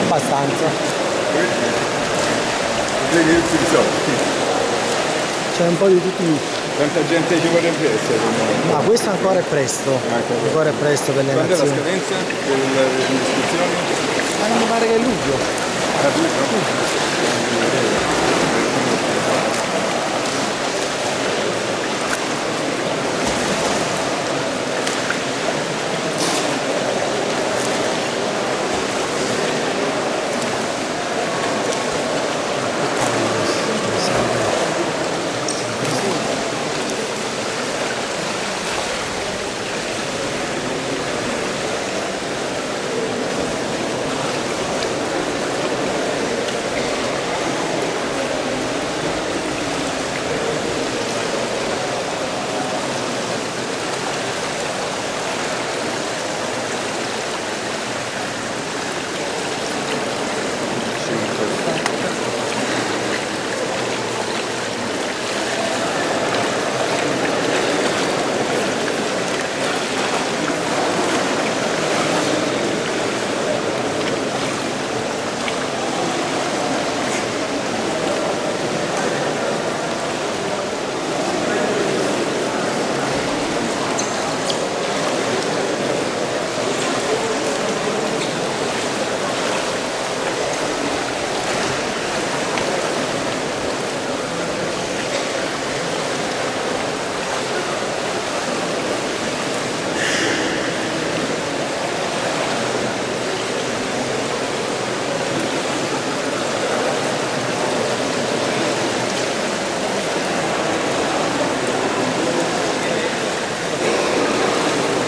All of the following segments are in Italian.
Abbastanza. C'è un po' di tutti i Quanta gente ci vuole in essere? Ma questo ancora è presto, ah, ecco. ancora è presto per le Quando nazioni. Quando è la scadenza dell'iscrizione? Ma non mi pare che è luglio. Ah,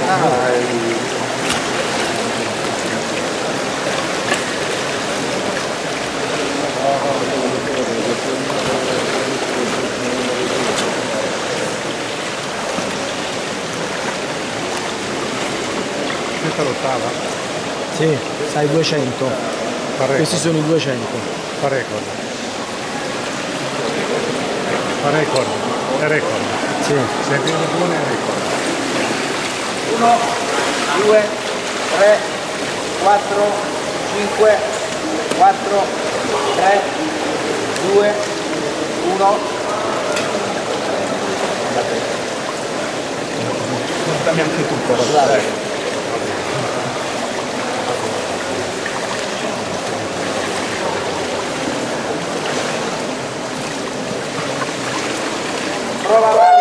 Questa l'ottava? Sì, sai 200. Fa record. Questi sono i 200. Fa record. Fa record. È record. Sì. Senti il buone è record. 1, 2, 3, 4, 5, 4, 3, 2, 1. Dammi anche tu dai. Prova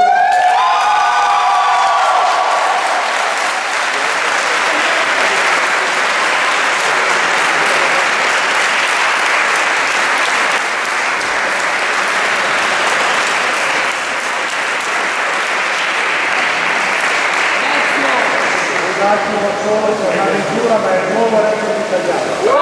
più la nuova rete italiana.